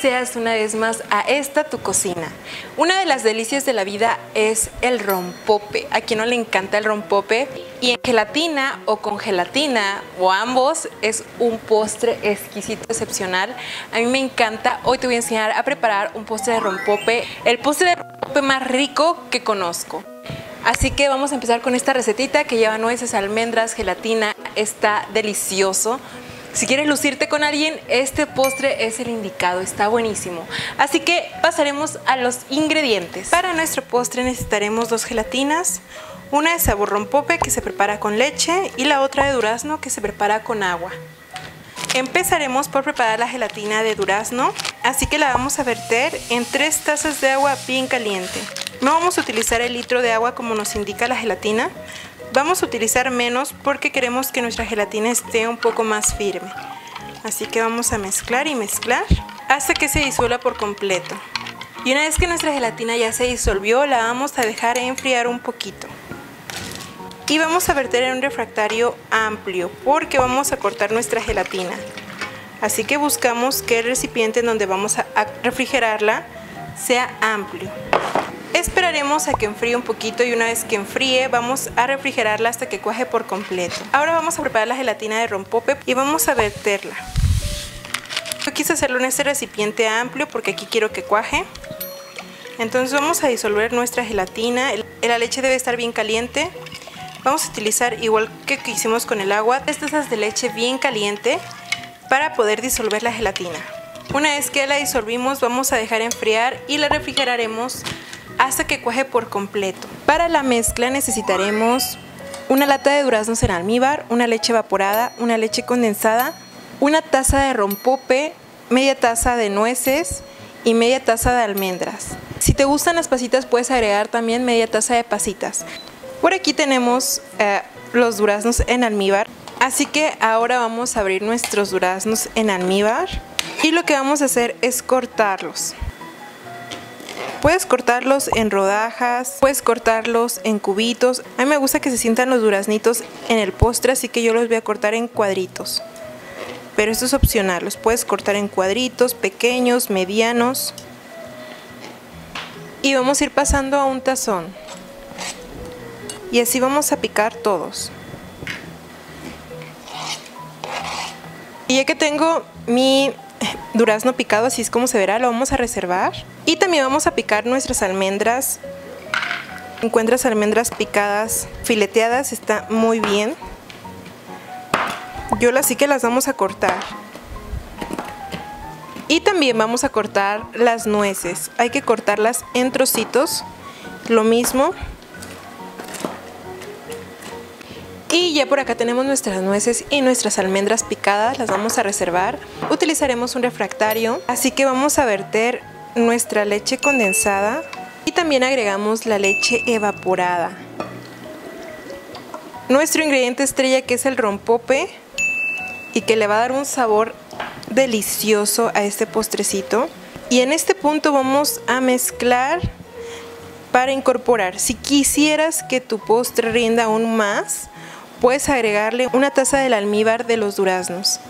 seas una vez más a esta tu cocina. Una de las delicias de la vida es el rompope. A quien no le encanta el rompope. Y en gelatina o con gelatina o ambos es un postre exquisito, excepcional. A mí me encanta. Hoy te voy a enseñar a preparar un postre de rompope. El postre de rompope más rico que conozco. Así que vamos a empezar con esta recetita que lleva nueces, almendras, gelatina. Está delicioso. Si quieres lucirte con alguien, este postre es el indicado, está buenísimo. Así que pasaremos a los ingredientes. Para nuestro postre necesitaremos dos gelatinas, una de sabor rompope que se prepara con leche y la otra de durazno que se prepara con agua. Empezaremos por preparar la gelatina de durazno, así que la vamos a verter en tres tazas de agua bien caliente. No vamos a utilizar el litro de agua como nos indica la gelatina, Vamos a utilizar menos porque queremos que nuestra gelatina esté un poco más firme. Así que vamos a mezclar y mezclar hasta que se disuelva por completo. Y una vez que nuestra gelatina ya se disolvió, la vamos a dejar enfriar un poquito. Y vamos a verter en un refractario amplio porque vamos a cortar nuestra gelatina. Así que buscamos que el recipiente en donde vamos a refrigerarla sea amplio. Esperaremos a que enfríe un poquito y una vez que enfríe vamos a refrigerarla hasta que cuaje por completo. Ahora vamos a preparar la gelatina de rompope y vamos a verterla. Yo quise hacerlo en este recipiente amplio porque aquí quiero que cuaje. Entonces vamos a disolver nuestra gelatina. La leche debe estar bien caliente. Vamos a utilizar igual que hicimos con el agua, tres tazas de leche bien caliente para poder disolver la gelatina. Una vez que la disolvimos vamos a dejar enfriar y la refrigeraremos hasta que cuaje por completo. Para la mezcla necesitaremos una lata de duraznos en almíbar, una leche evaporada, una leche condensada, una taza de rompope, media taza de nueces y media taza de almendras. Si te gustan las pasitas puedes agregar también media taza de pasitas. Por aquí tenemos eh, los duraznos en almíbar, así que ahora vamos a abrir nuestros duraznos en almíbar y lo que vamos a hacer es cortarlos. Puedes cortarlos en rodajas, puedes cortarlos en cubitos. A mí me gusta que se sientan los duraznitos en el postre, así que yo los voy a cortar en cuadritos. Pero esto es opcional, los puedes cortar en cuadritos, pequeños, medianos. Y vamos a ir pasando a un tazón. Y así vamos a picar todos. Y ya que tengo mi durazno picado, así es como se verá, lo vamos a reservar. Y también vamos a picar nuestras almendras. Encuentras almendras picadas, fileteadas, está muy bien. Yo las sí que las vamos a cortar. Y también vamos a cortar las nueces. Hay que cortarlas en trocitos. Lo mismo. Y ya por acá tenemos nuestras nueces y nuestras almendras picadas, las vamos a reservar. Utilizaremos un refractario, así que vamos a verter nuestra leche condensada y también agregamos la leche evaporada. Nuestro ingrediente estrella que es el rompope y que le va a dar un sabor delicioso a este postrecito. Y en este punto vamos a mezclar para incorporar. Si quisieras que tu postre rinda aún más, puedes agregarle una taza del almíbar de los duraznos.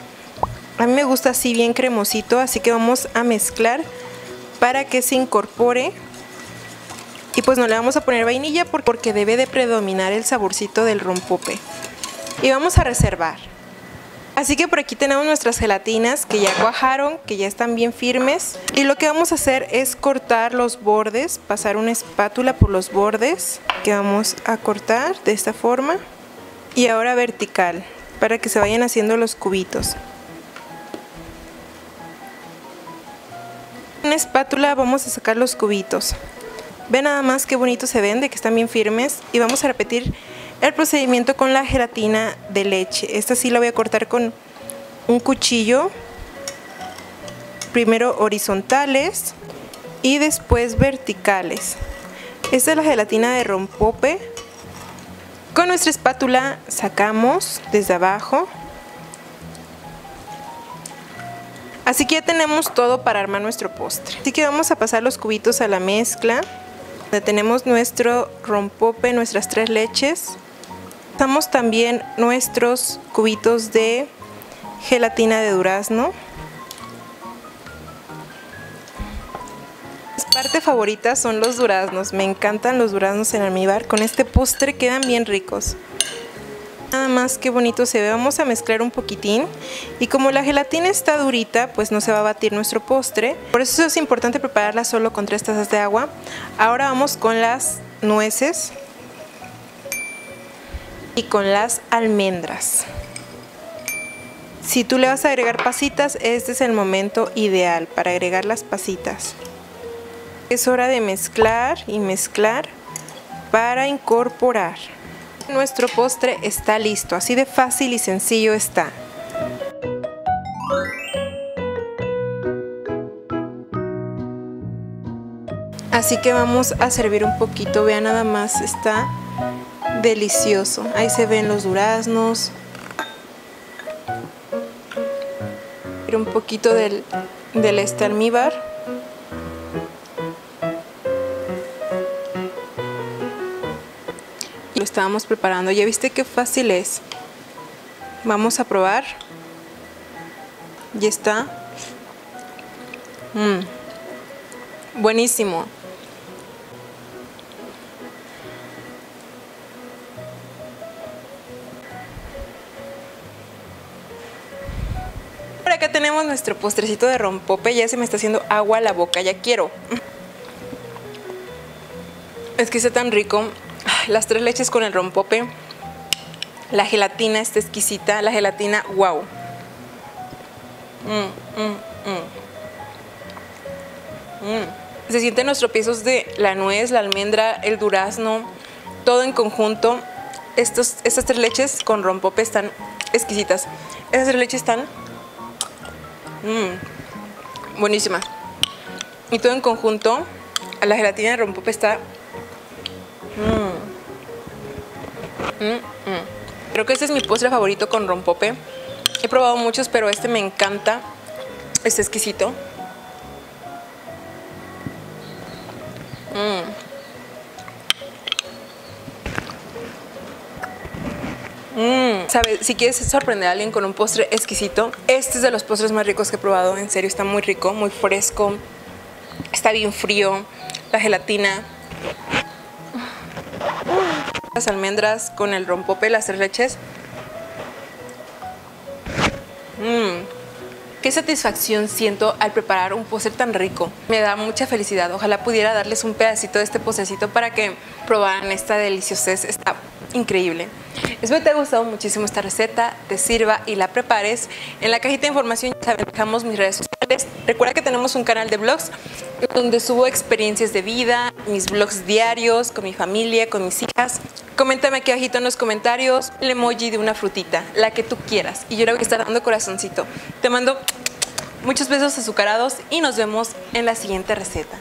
A mí me gusta así bien cremosito, así que vamos a mezclar para que se incorpore. Y pues no le vamos a poner vainilla porque debe de predominar el saborcito del rompope. Y vamos a reservar. Así que por aquí tenemos nuestras gelatinas que ya cuajaron, que ya están bien firmes. Y lo que vamos a hacer es cortar los bordes, pasar una espátula por los bordes que vamos a cortar de esta forma y ahora vertical para que se vayan haciendo los cubitos. Una espátula vamos a sacar los cubitos. Ve nada más qué bonito se ven, de que están bien firmes y vamos a repetir el procedimiento con la gelatina de leche. Esta sí la voy a cortar con un cuchillo. Primero horizontales y después verticales. Esta es la gelatina de rompope con nuestra espátula sacamos desde abajo. Así que ya tenemos todo para armar nuestro postre. Así que vamos a pasar los cubitos a la mezcla. Tenemos nuestro rompope, nuestras tres leches. Pasamos también nuestros cubitos de gelatina de durazno. Parte favorita son los duraznos. Me encantan los duraznos en almíbar. Con este postre quedan bien ricos. Nada más que bonito se ve. Vamos a mezclar un poquitín. Y como la gelatina está durita, pues no se va a batir nuestro postre. Por eso es importante prepararla solo con tres tazas de agua. Ahora vamos con las nueces y con las almendras. Si tú le vas a agregar pasitas, este es el momento ideal para agregar las pasitas. Es hora de mezclar y mezclar para incorporar. Nuestro postre está listo, así de fácil y sencillo está. Así que vamos a servir un poquito, vean nada más, está delicioso. Ahí se ven los duraznos. Un poquito del, del este almíbar. Lo estábamos preparando. ¿Ya viste qué fácil es? Vamos a probar. Ya está. Mm. Buenísimo. Por acá tenemos nuestro postrecito de rompope. Ya se me está haciendo agua a la boca, ya quiero. Es que está tan rico. Las tres leches con el rompope. La gelatina está exquisita. La gelatina, wow. Mm, mm, mm. Se sienten los tropiezos de la nuez, la almendra, el durazno, todo en conjunto. Estos, estas tres leches con rompope están exquisitas. Estas tres leches están Mmm, buenísima. Y todo en conjunto, la gelatina de rompope está... Mmm. Mmm, Creo que este es mi postre favorito con rompope. He probado muchos, pero este me encanta. Está exquisito. Mmm. Mm. ¿Sabes? Si quieres sorprender a alguien con un postre exquisito, este es de los postres más ricos que he probado. En serio, está muy rico, muy fresco. Está bien frío. La gelatina. Las almendras con el rompope, las tres leches. Mmm. Qué satisfacción siento al preparar un postre tan rico. Me da mucha felicidad. Ojalá pudiera darles un pedacito de este postrecito para que probaran esta deliciosez. Está increíble. Espero que te haya gustado muchísimo esta receta, te sirva y la prepares. En la cajita de información ya dejamos mis redes sociales. Recuerda que tenemos un canal de vlogs donde subo experiencias de vida, mis vlogs diarios, con mi familia, con mis hijas. Coméntame aquí abajito en los comentarios el emoji de una frutita, la que tú quieras. Y yo voy a estar dando corazoncito. Te mando muchos besos azucarados y nos vemos en la siguiente receta.